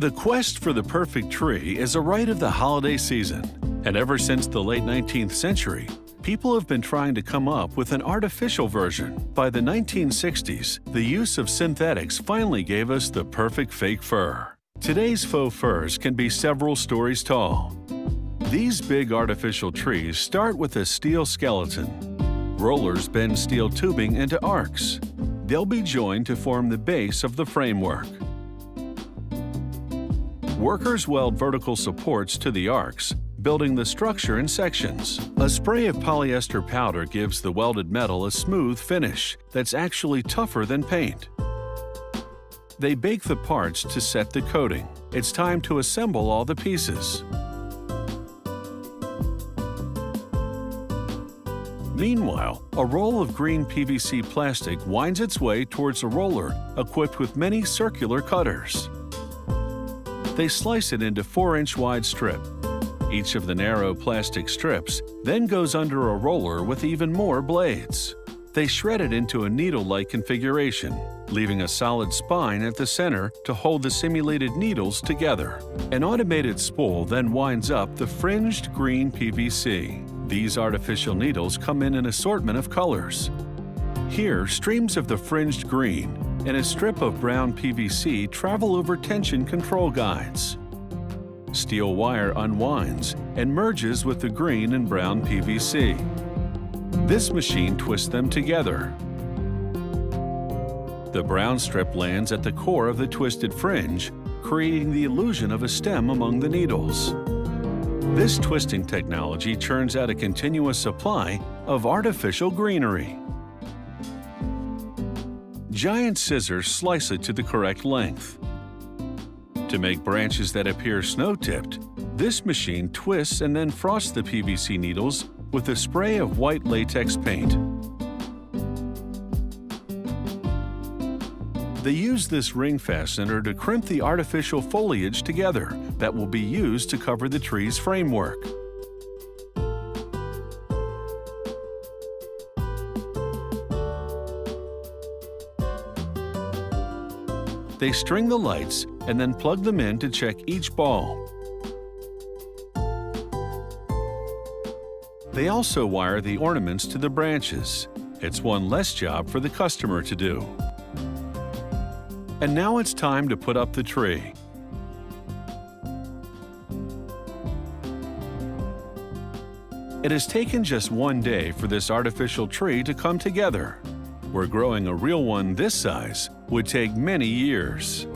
The quest for the perfect tree is a rite of the holiday season, and ever since the late 19th century, people have been trying to come up with an artificial version. By the 1960s, the use of synthetics finally gave us the perfect fake fir. Today's faux firs can be several stories tall. These big artificial trees start with a steel skeleton. Rollers bend steel tubing into arcs. They'll be joined to form the base of the framework. Workers weld vertical supports to the arcs, building the structure in sections. A spray of polyester powder gives the welded metal a smooth finish that's actually tougher than paint. They bake the parts to set the coating. It's time to assemble all the pieces. Meanwhile, a roll of green PVC plastic winds its way towards a roller equipped with many circular cutters. They slice it into 4-inch wide strip. Each of the narrow plastic strips then goes under a roller with even more blades. They shred it into a needle-like configuration, leaving a solid spine at the center to hold the simulated needles together. An automated spool then winds up the fringed green PVC. These artificial needles come in an assortment of colors. Here, streams of the fringed green and a strip of brown PVC travel over tension control guides. Steel wire unwinds and merges with the green and brown PVC. This machine twists them together. The brown strip lands at the core of the twisted fringe, creating the illusion of a stem among the needles. This twisting technology churns out a continuous supply of artificial greenery. Giant scissors slice it to the correct length. To make branches that appear snow-tipped, this machine twists and then frosts the PVC needles with a spray of white latex paint. They use this ring fastener to crimp the artificial foliage together that will be used to cover the tree's framework. They string the lights and then plug them in to check each ball. They also wire the ornaments to the branches. It's one less job for the customer to do. And now it's time to put up the tree. It has taken just one day for this artificial tree to come together, where growing a real one this size would take many years.